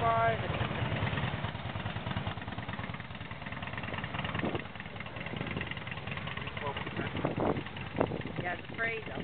five. Yeah, it's a phrase.